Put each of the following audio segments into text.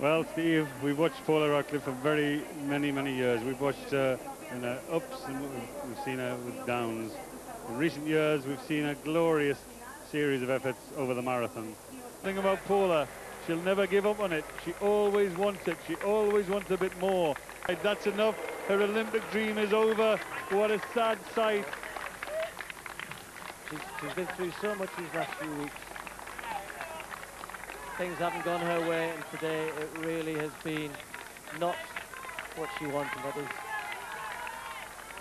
Well, Steve, we've watched Paula Radcliffe for very many, many years. We've watched her in her ups and we've seen her with downs. In recent years, we've seen a glorious series of efforts over the marathon. Thing about Paula, she'll never give up on it. She always wants it. She always wants a bit more. That's enough. Her Olympic dream is over. What a sad sight. She's, she's been through so much these last few weeks things haven't gone her way, and today it really has been not what she wanted. That is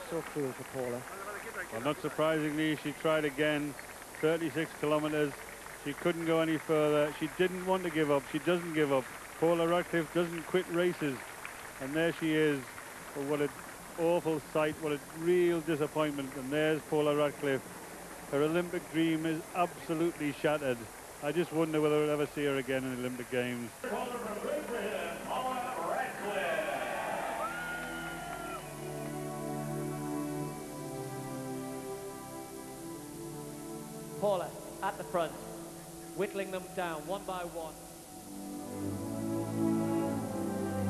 so cruel for Paula. Well, not surprisingly, she tried again, 36 kilometres. She couldn't go any further. She didn't want to give up. She doesn't give up. Paula Radcliffe doesn't quit races. And there she is. Oh, what an awful sight. What a real disappointment. And there's Paula Radcliffe. Her Olympic dream is absolutely shattered. I just wonder whether we'll ever see her again in the Olympic Games. Paula at the front, whittling them down one by one.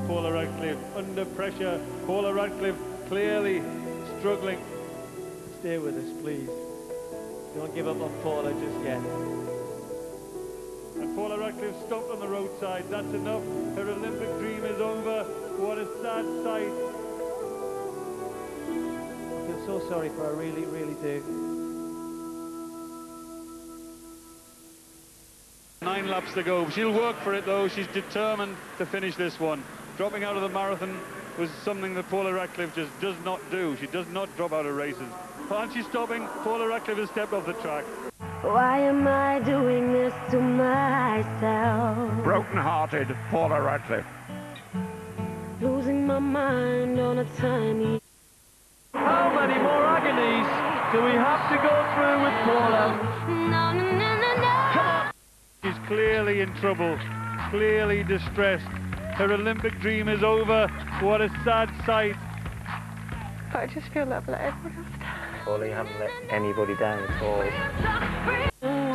Paula Radcliffe under pressure. Paula Radcliffe clearly struggling. Stay with us, please. Don't give up on Paula just yet. Roadside. That's enough. Her Olympic dream is over. What a sad sight. I feel so sorry for her, really, really do. Nine laps to go. She'll work for it, though. She's determined to finish this one. Dropping out of the marathon was something that Paula Radcliffe just does not do. She does not drop out of races. Aren't she stopping? Paula Radcliffe has stepped off the track. Why am I doing this to myself? Broken-hearted Paula Radcliffe. Losing my mind on a tiny... How many more agonies do we have to go through with Paula? No, no, no, no, no. Come on. She's clearly in trouble, clearly distressed. Her Olympic dream is over. What a sad sight. But I just feel that I've let everyone else down. Paula, you haven't let anybody down at all.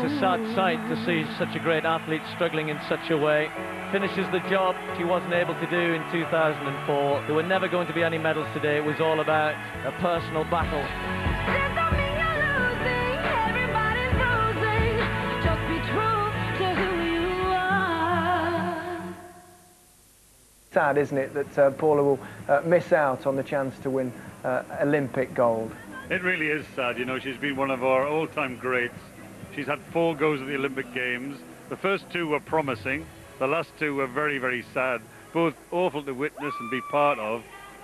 It's a sad sight to see such a great athlete struggling in such a way. Finishes the job she wasn't able to do in 2004. There were never going to be any medals today. It was all about a personal battle. Sad, isn't it, that uh, Paula will uh, miss out on the chance to win uh, Olympic gold. It really is sad. You know, she's been one of our all-time greats. She's had four goes at the Olympic Games. The first two were promising. The last two were very, very sad. Both awful to witness and be part of.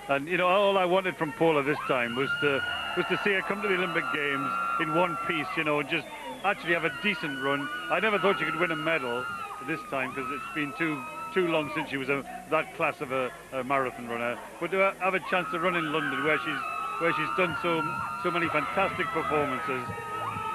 And, you know, all I wanted from Paula this time was to was to see her come to the Olympic Games in one piece, you know, and just actually have a decent run. I never thought she could win a medal this time because it's been too too long since she was a, that class of a, a marathon runner. But to have a chance to run in London where she's where she's done so so many fantastic performances.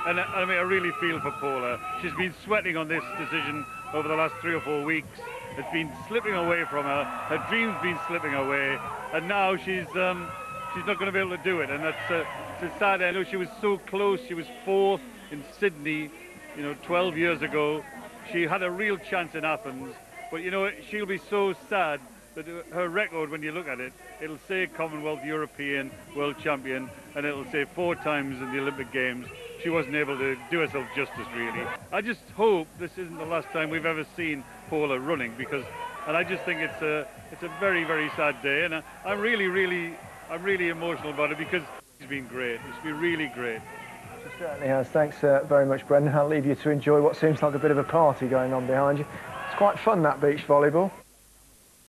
And I mean, I really feel for Paula. She's been sweating on this decision over the last three or four weeks. It's been slipping away from her. Her dreams been slipping away, and now she's um, she's not going to be able to do it. And that's uh, it's a sad. I know she was so close. She was fourth in Sydney, you know, 12 years ago. She had a real chance in Athens, but you know, she'll be so sad that her record, when you look at it, it'll say Commonwealth, European, World Champion, and it'll say four times in the Olympic Games. She wasn't able to do herself justice, really. I just hope this isn't the last time we've ever seen Paula running, because, and I just think it's a, it's a very, very sad day, and I, I'm really, really, I'm really emotional about it because it's been great. It's been really great. It certainly has. Thanks uh, very much, Brendan. I'll leave you to enjoy what seems like a bit of a party going on behind you. It's quite fun, that beach volleyball.